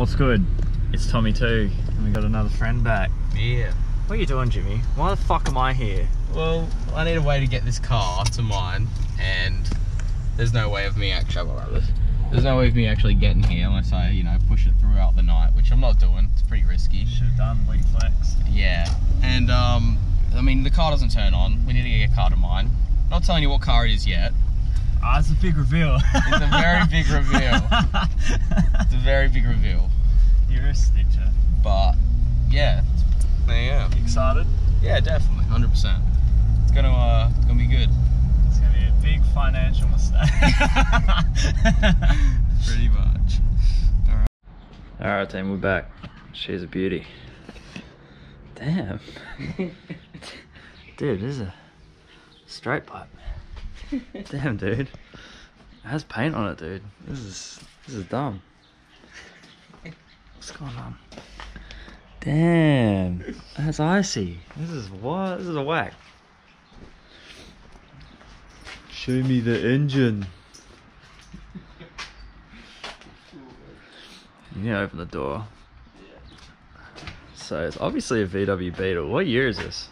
What's good? It's Tommy Touge, and we got another friend back. Yeah. What are you doing, Jimmy? Why the fuck am I here? Well, I need a way to get this car to mine, and there's no way of me actually. There's no way of me actually getting here unless I, you know, push it throughout the night, which I'm not doing. It's pretty risky. Should have done leak flex. Yeah. And um, I mean, the car doesn't turn on. We need to get a car to mine. Not telling you what car it is yet. Ah, it's a big reveal. It's a very big reveal. It's a very big reveal. You're a stitcher. But yeah, there you go. Excited? Yeah, definitely, hundred percent. It's gonna uh, it's gonna be good. It's gonna be a big financial mistake. Pretty much. Alright team, we're back. She's a beauty. Damn. dude, this is a straight pipe. Damn dude. It has paint on it, dude. This is this is dumb. What's going on? Damn. That's icy. This is what? This is a whack. Show me the engine. You need to open the door. So it's obviously a VW Beetle. What year is this?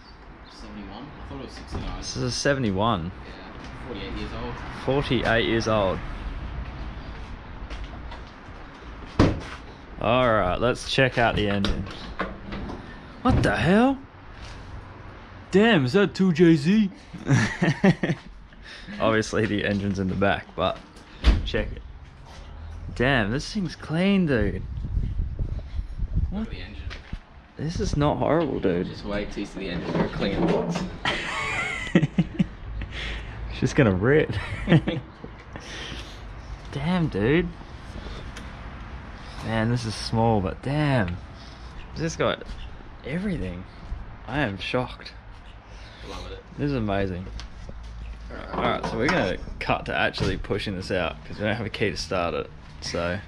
71. I thought it was 69. This is a 71. Yeah, 48 years old. 48 years old. Alright, let's check out the engine. What the hell? Damn, is that 2JZ? Obviously the engine's in the back, but check it. Damn, this thing's clean, dude. What? This is not horrible, dude. Just wait till you see the engine go clean box. It's just gonna rip. damn, dude. Man, this is small, but damn. This got everything. I am shocked. Love it. This is amazing. Alright, so we're gonna cut to actually pushing this out because we don't have a key to start it. So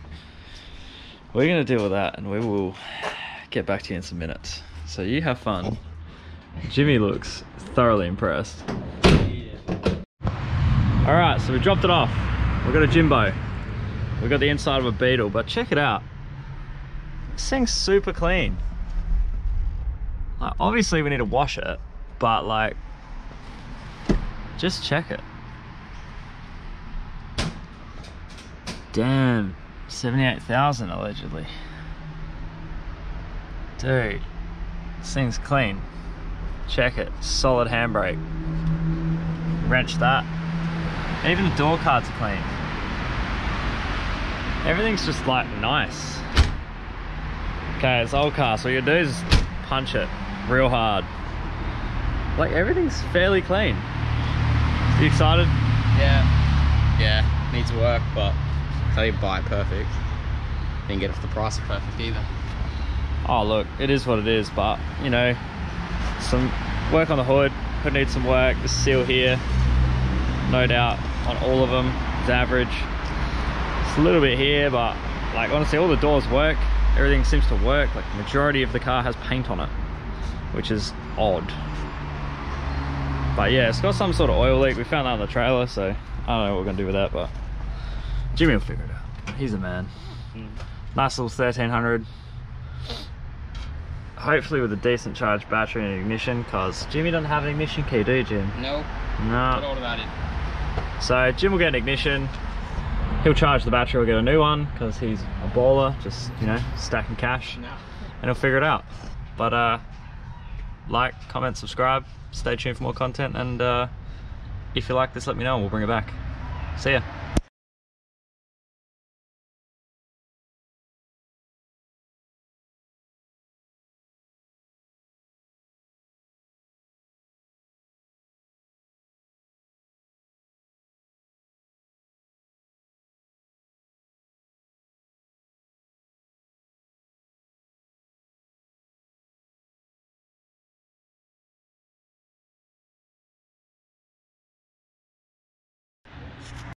we're gonna deal with that and we will get back to you in some minutes. So you have fun. Jimmy looks thoroughly impressed. Alright, so we dropped it off. We got a Jimbo. We got the inside of a Beetle, but check it out. This thing's super clean. Like, obviously we need to wash it, but like, just check it. Damn, 78,000 allegedly. Dude, this thing's clean. Check it, solid handbrake. Wrench that. Even the door cards are clean. Everything's just like nice. Okay, it's old car, so all you do is punch it real hard. Like everything's fairly clean. You excited? Yeah. Yeah. Needs work, but you buy it perfect. Didn't get off the price of perfect either. Oh look, it is what it is, but you know, some work on the hood, could need some work, the seal here, no doubt on all of them, it's average. It's a little bit here, but like honestly all the doors work, everything seems to work, like the majority of the car has paint on it, which is odd. But yeah, it's got some sort of oil leak, we found that on the trailer, so I don't know what we're gonna do with that, but Jimmy will figure it out. He's a man. Nice little 1300 hopefully with a decent charged battery and ignition because Jimmy doesn't have an ignition key, do you, Jim? No. all about it. So Jim will get an ignition. He'll charge the battery, we'll get a new one because he's a baller, just, you know, stacking cash. No. And he'll figure it out. But, uh, like, comment, subscribe, stay tuned for more content, and uh, if you like this, let me know and we'll bring it back. See ya.